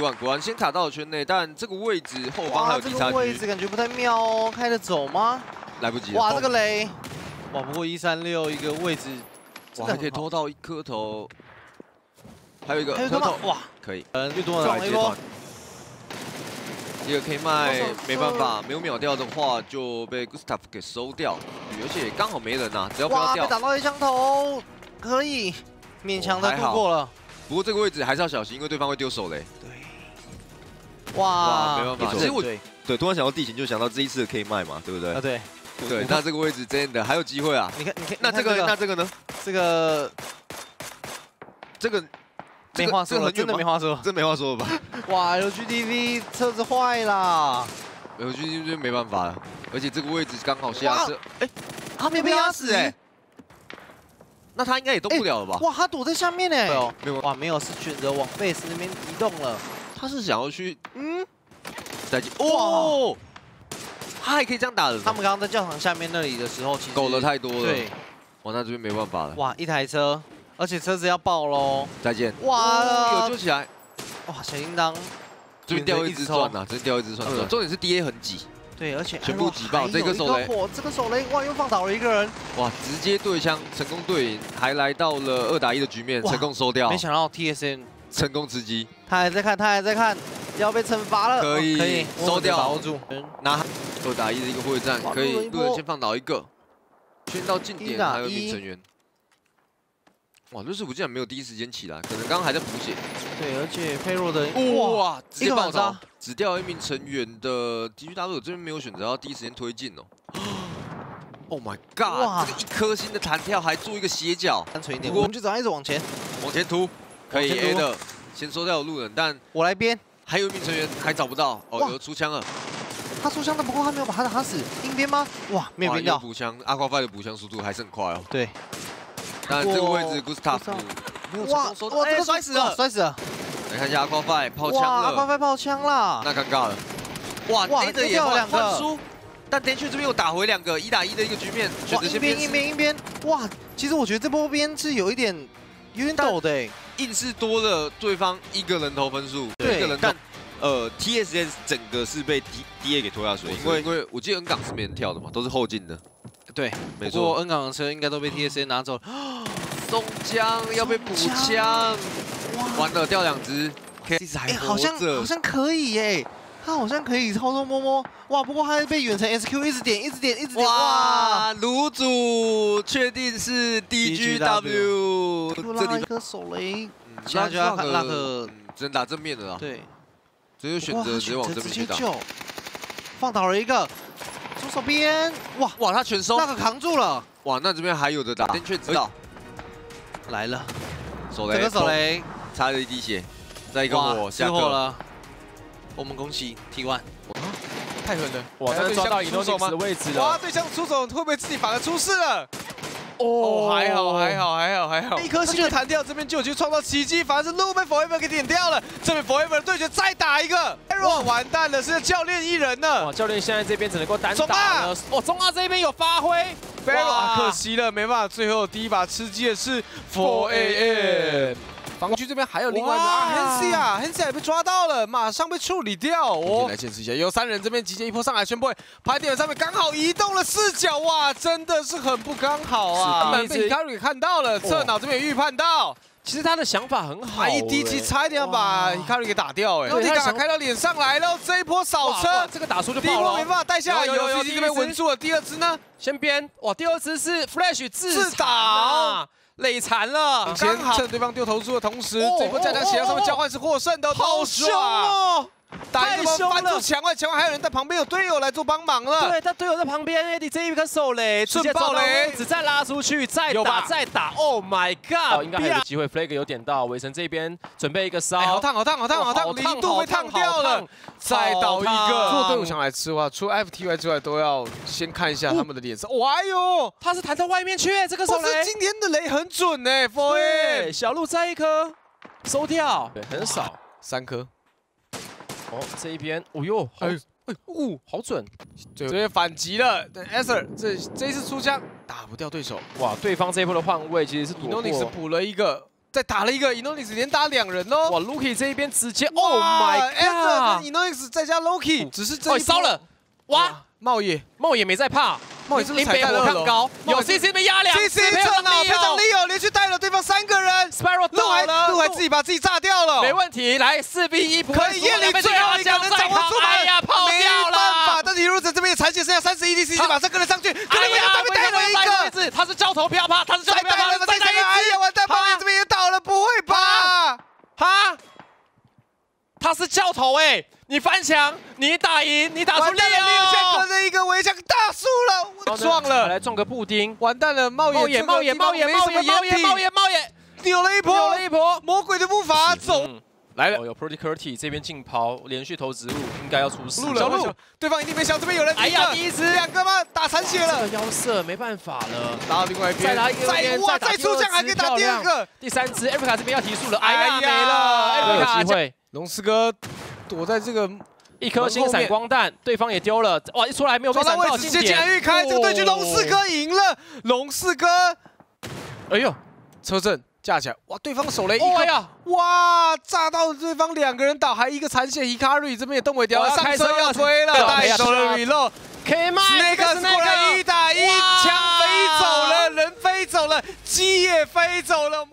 One 果然先卡到了圈内，但这个位置后方还有这低差个位置，感觉不太妙哦，开得走吗？来不及了。哇，这个雷，哇，不过一三六一个位置，哇还可以拖到一颗头，还有一个还有一个颗头？哇，可以。嗯，越多了，再来接一个 K 麦没办法，没有秒掉的话就被 Gustav 给收掉，而且刚好没人呐，只要不要哇，被掉。打到一枪头，可以勉强的度过了。不过这个位置还是要小心，因为对方会丢手雷。对，哇哇，没办法一其实我对对，突然想到地形，就想到这一次可以卖嘛，对不对啊？对，对，那这个位置真的还有机会啊。你看，你看，那这个，你看那这个呢？这个这个没话说了，真的没话说。真没话说了吧？哇，LGTV 车子坏啦，有句就没办法了，而且这个位置刚好下车，哎，他没被压死哎，那他应该也动不了了吧？哇，他躲在下面呢。没有，哇，没有，是选择往 base 那边移动了。他是想要去嗯，再见哦，他还可以这样打人哦，他们刚刚在教堂下面那里的时候，其实狗的太多了，对，哇，那这边没办法了，哇，一台车，而且车子要爆喽。再见，哇哦有救起来，哇，小叮当，这边掉一只钻呐，这边掉一只钻，嗯重点是 DA 很挤，对，而且全部挤爆这个手雷这个手雷，哇，又放倒了一个人。哇，直接对枪成功对赢，还来到了二打一的局面，成功收掉。没，想到 TSN 成功吃鸡，他还在看，他还在看，要被惩罚了。可以哦可以收掉把握住。拿二打一的一个会战，哇可以路人先放倒一个，先到近点还有一名成员。哇，瑞士府竟然没有第一时间起来，可能刚刚还在补血。对，而且佩洛的哇，直接爆一个反杀杀，只掉一名成员的 DGW 这边没有选择要第一时间推进哦。Oh my god！这个一颗星的弹跳还做一个斜角，单纯一点，我们就这样一直往前。往前突，可以 A 的，先收掉路人，但我来编，还有一名成员还找不到，哦，哇有出枪了，他出枪的，不过他没有把他打死，硬编吗？哇，没有哇编掉。补枪，阿夸派的补枪速度还是很快哦。对，但这个位置不 Gustav 哇哇，这哎个摔死了。摔死了。来看一下阿夸派炮哇，枪了，快快炮枪啦！那尴尬了。哇哇 A 的也掉两个换输，但 d a n 这边又打回两个一打一的一个局面，选择先边吃编硬边。哇，其实我觉得这波编是有一点有点抖的欸。硬是多了对方一个人头分数，对一个人头但呃，TSS 整个是被 D D A 给拖下水，因为因为我记得 N 港是没人跳的嘛，都是后进的，对，没不过错。N 港的车应该都被 TSA 拿走。了。松江要被补枪，完了掉两只，K 还哎，好像好着，像可以耶，他好像可以操作摸摸。哇，不过他被远程 SQ 一直点，一直点，一直点。哇，卤煮确定是 DGW，又这里一颗手雷。嗯现在就要看那那个嗯只能打正面的啦，对，所以选择直接往正面去打。放倒了一个，左手边，哇，哇，他全收。那，个扛住了，哇，那这边还有的打，天确知道，来了，手雷，这个手雷，差了一滴血，再一个哇，火，下火了。我们恭喜 T1，太狠了！哇，但是抓到 Inonix 的位置了哇，了。对象出手会不会自己反而出事了？哦，还好，还好，还好，还好。一颗星的弹掉，这边就已经创造奇迹，反而是路被 Forever 给点掉了。这边 Forever 的对决再打一个，哇，完蛋了，是教练一人呢。哇，教练现在这边只能够单打中啊了。哇，中二这边有发挥。Barrow 哇啊，可惜了，没办法，最后第一把吃鸡的是 Four AM。防区这边还有另外一个啊，Hansi 啊，Hansi 也被抓到了，马上被处理掉。哦，来见识一下，有三人这边集结一波上来，宣布排点上面刚好移动了视角，哇，真的是很不刚好啊！是被给看到了，侧脑这边有预判到，其实他的想法很好啊，欸。一滴击差一点要把 Hikaru 给打掉，哎，对他想迪卡开到脸上来了，这一波扫车。这个打出就爆了第一波没。办法带下来，有有有这边稳住了，第二只呢？先编，哇，第二只是 Flash 自打啊，累残了，先刚好趁对方丢投诉的同时，哦这波加强血量上面交换是获胜的，好凶！哦！翻住墙外，墙外还有人在旁边有队友来做帮忙了。对，他队友在旁边，AD 这一颗手雷，直接顺爆雷只，再拉出去，再打再打，Oh my God！应该还有机会，Flag 有点到，围城这边准备一个烧，哎，好烫，好烫，好烫，好哇烫，零度被烫掉了。，再倒一个。烫如果队伍想来吃的话，除了 FTY 之外，都要先看一下他们的脸色。哇哎呦，他是弹到外面去，这个手雷，今天的雷很准呢，A 小鹿再一颗收掉，对，很少。三颗。哦，这一边，哦呦，好，哎哎，呜，好准，这边反击了，但 Acer 这这一次出枪打不掉对手。哇，对方这一波的换位其实是躲过，补了一个，再打了一个 Inox 连打两人哦。哇，Lucky 这一边直接，Oh my Ezra god！跟 Inox 再加 Loki，只是这哦，烧了，哇，茂野。茂野没在怕，茂野是不是林北火踩在二楼？看高，有 CC 被压两 C 次 C 非常正好，厉非常害厉害，连续带了对方三个人，Spiral 路还倒了，路还自己把自己炸掉了，没问题，来四 v 一，可以，夜里最后一个能掌握出哎呀，跑没掉办法，了。但是一路者这边也残血剩下三十一 DC，他马上跟了上去，他是焦头飘趴，他是焦再头飘趴，带了再再带带了，哎呀，完蛋，哈茂野这边也倒了，不会吧？哈，他是教头哎，你翻墙，你打赢，你打出完蛋了，你有现在六跟，着一个围墙大树了，我撞了，来撞个布丁，完蛋了，茂冒眼野这个冒眼冒眼地方没什么冒眼冒眼掩体冒眼冒眼，扭了一波，扭了一波，魔鬼的步伐走。嗯。来了。哦，有 Pretty Curty 这边进抛，连续投植物，应该要出事路了，路了，对方一定没想这边有人，哎呀第一只两个吗？打残血了。这个，腰射没办法了。打到另外一边，再来一个再哇，再出将还可以打第二个，第三只 Erica 这边要提速了，哎呀没了。有，Erica 机会。龙四哥躲在这个一颗星闪光弹，对方也丢了，哇一出来没有被闪到，抓到位，直接进来预开，这个对局龙四哥赢了，龙四哥。哎呦，车阵架起来，哇，对方手雷一个，哦呀，哇，炸到对方两个人倒，还一个残血，伊卡瑞这边也动不掉上车要推了，带走了 reload。K 麦 Snake 过来一打一，枪飞走了，人飞走了，鸡也飞走了。